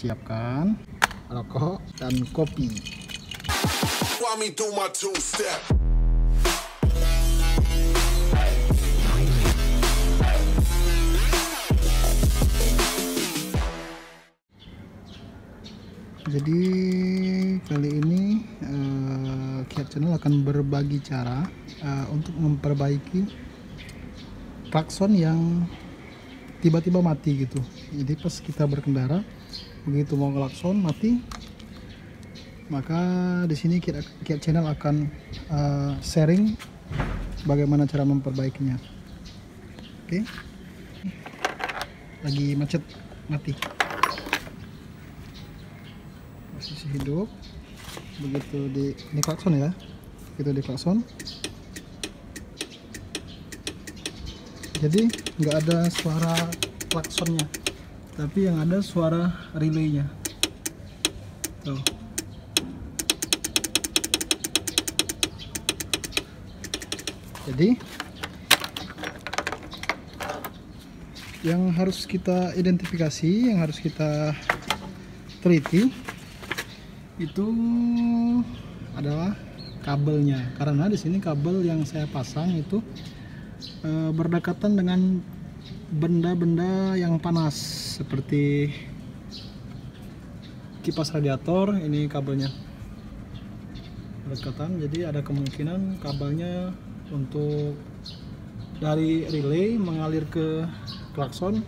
mempersiapkan rokok dan kopi. Jadi kali ini uh, Kiat Channel akan berbagi cara uh, untuk memperbaiki klakson yang tiba-tiba mati gitu. Jadi pas kita berkendara begitu mau klakson mati maka di sini Kiat Channel akan uh, sharing bagaimana cara memperbaikinya. Oke. Okay. Lagi macet mati posisi hidup begitu di ini klakson ya begitu di klakson jadi nggak ada suara klaksonnya tapi yang ada suara relaynya. Tuh. Jadi yang harus kita identifikasi yang harus kita teliti itu adalah kabelnya. Karena di sini kabel yang saya pasang itu e, berdekatan dengan benda-benda yang panas seperti kipas radiator ini kabelnya berdekatan. Jadi ada kemungkinan kabelnya untuk dari relay mengalir ke klakson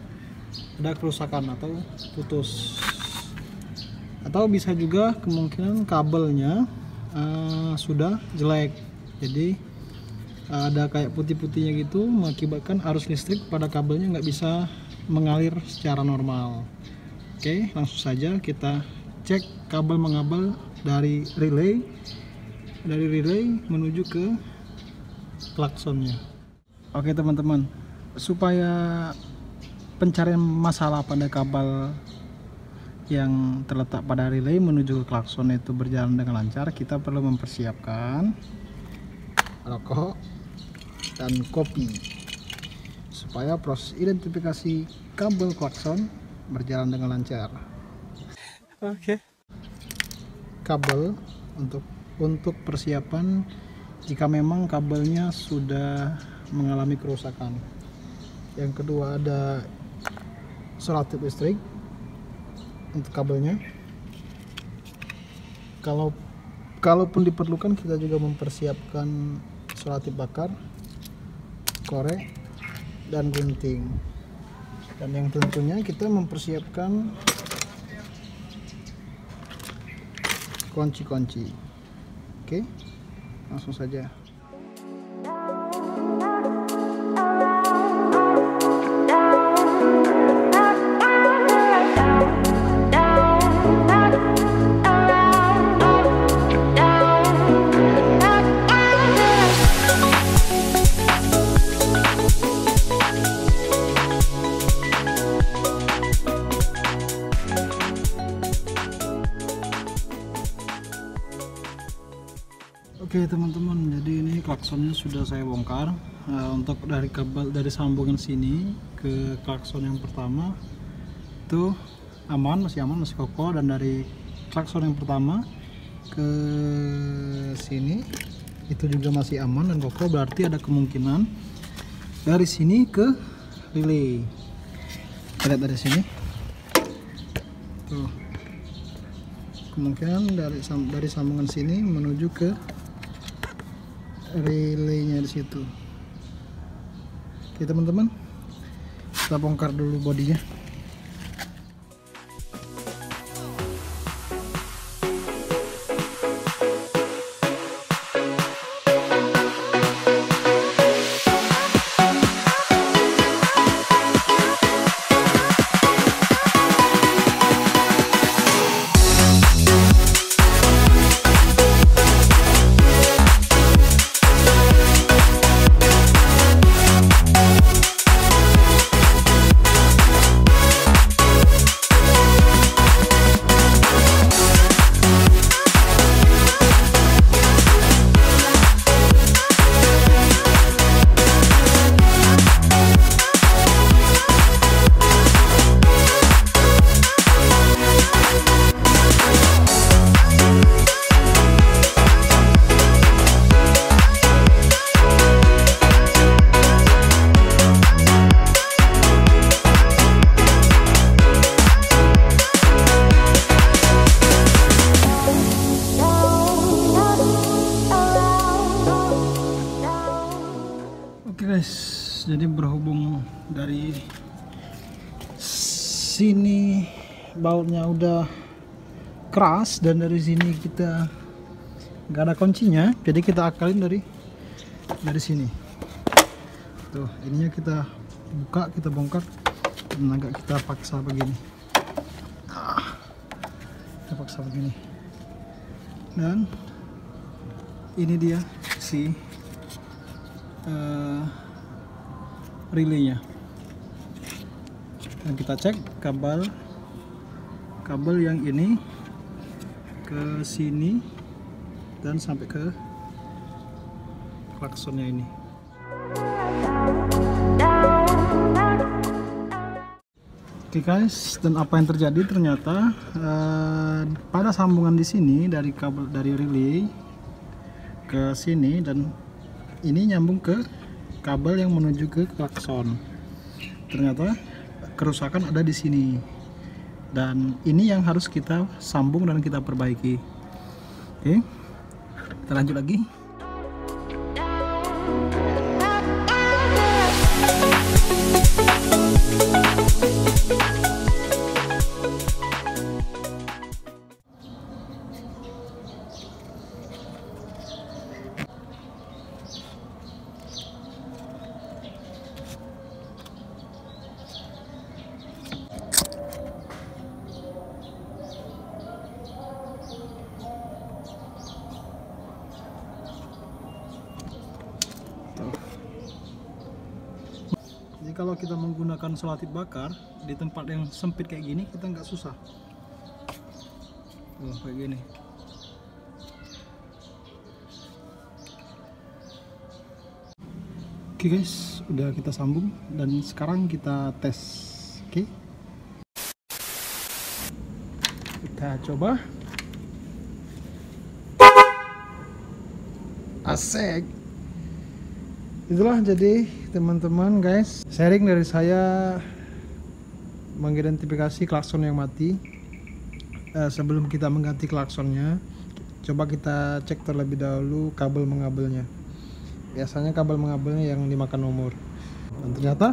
ada kerusakan atau putus. Atau bisa juga kemungkinan kabelnya uh, sudah jelek. Jadi ada kayak putih-putihnya gitu mengakibatkan arus listrik pada kabelnya nggak bisa mengalir secara normal. Oke langsung saja kita cek kabel mengabel dari relay dari relay menuju ke klaksonnya. Oke teman-teman supaya pencarian masalah pada kabel yang terletak pada relay menuju ke klakson itu berjalan dengan lancar kita perlu mempersiapkan rokok dan kopi. Supaya proses identifikasi kabel klakson berjalan dengan lancar. Oke. Okay. kabel untuk untuk persiapan jika memang kabelnya sudah mengalami kerusakan. Yang kedua ada selotip listrik untuk kabelnya. Kalau kalaupun diperlukan kita juga mempersiapkan solatif bakar korek dan gunting. Dan yang tentunya kita mempersiapkan kunci-kunci. Oke langsung saja Oke teman-teman, jadi ini klaksonnya sudah saya bongkar. Uh, untuk dari kabel dari sambungan sini ke klakson yang pertama itu aman, masih aman, masih kokoh. Dan dari klakson yang pertama ke sini itu juga masih aman dan kokoh. Berarti ada kemungkinan dari sini ke relay. Kita lihat dari sini. Tuh. Kemungkinan dari dari sambungan sini menuju ke relaynya di situ. Oke teman-teman. Kita bongkar dulu bodinya berhubung dari sini bautnya udah keras dan dari sini kita nggak ada kuncinya jadi kita akalin dari dari sini. Tuh ininya kita buka kita bongkar dan agak kita paksa begini. Ah, kita paksa begini. Dan ini dia si uh, relaynya. Dan kita cek kabel kabel yang ini ke sini dan sampai ke klaksonnya ini. Oke okay guys, dan apa yang terjadi? Ternyata uh, pada sambungan di sini dari kabel dari relay ke sini dan ini nyambung ke kabel yang menuju ke klakson. Ternyata kerusakan ada di sini. Dan ini yang harus kita sambung dan kita perbaiki. Oke. Kita lanjut lagi. Kalau kita menggunakan solatit bakar di tempat yang sempit kayak gini kita nggak susah. Oh, kayak gini. Oke okay guys, udah kita sambung dan sekarang kita tes. Oke. Okay. Kita coba. Asik. Itulah jadi teman-teman guys. Sharing dari saya mengidentifikasi klakson yang mati. Uh, sebelum kita mengganti klaksonnya coba kita cek terlebih dahulu kabel mengabelnya. Biasanya kabel mengabelnya yang dimakan umur. Dan ternyata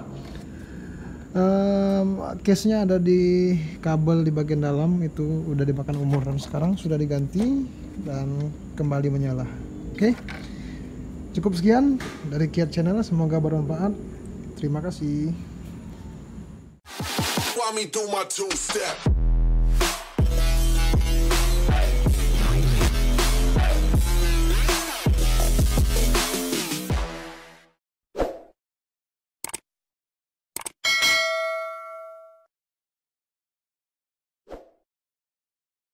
um, case nya ada di kabel di bagian dalam itu udah dimakan umur. Dan sekarang sudah diganti dan kembali menyala. Oke? okay? Cukup sekian dari Kiat Channel, semoga bermanfaat. Terima kasih.